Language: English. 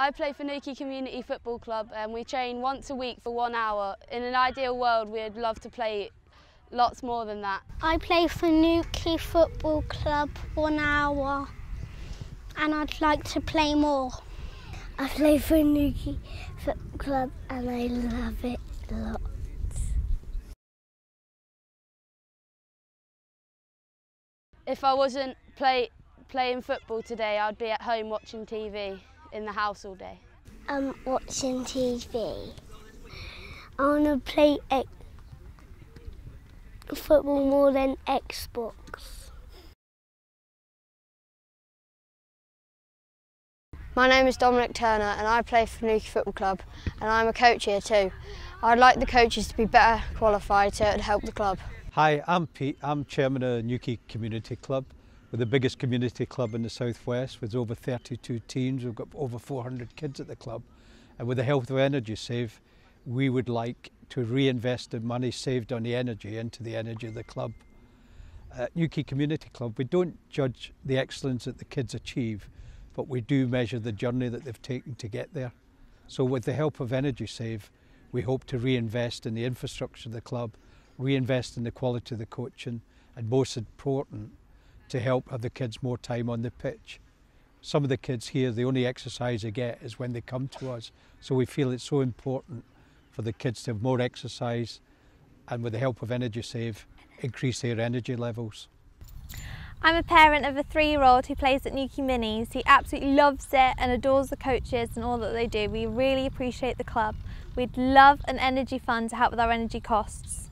I play for Newquay Community Football Club and we train once a week for one hour. In an ideal world, we'd love to play lots more than that. I play for Newquay Football Club one hour and I'd like to play more. I play for Newquay Football Club and I love it lots. If I wasn't play, playing football today, I'd be at home watching TV in the house all day. I'm watching TV. I want to play X football more than Xbox. My name is Dominic Turner and I play for Newquay Football Club and I'm a coach here too. I'd like the coaches to be better qualified to help the club. Hi, I'm Pete. I'm chairman of Newquay Community Club. We're the biggest community club in the southwest with over 32 teams. We've got over 400 kids at the club. And with the help of Energy Save, we would like to reinvest the money saved on the energy into the energy of the club. At Newquay Community Club, we don't judge the excellence that the kids achieve, but we do measure the journey that they've taken to get there. So with the help of Energy Save, we hope to reinvest in the infrastructure of the club reinvest in the quality of the coaching, and most important, to help have the kids more time on the pitch. Some of the kids here, the only exercise they get is when they come to us. So we feel it's so important for the kids to have more exercise and with the help of Energy Save, increase their energy levels. I'm a parent of a three-year-old who plays at Newquay Minis. He absolutely loves it and adores the coaches and all that they do. We really appreciate the club. We'd love an energy fund to help with our energy costs.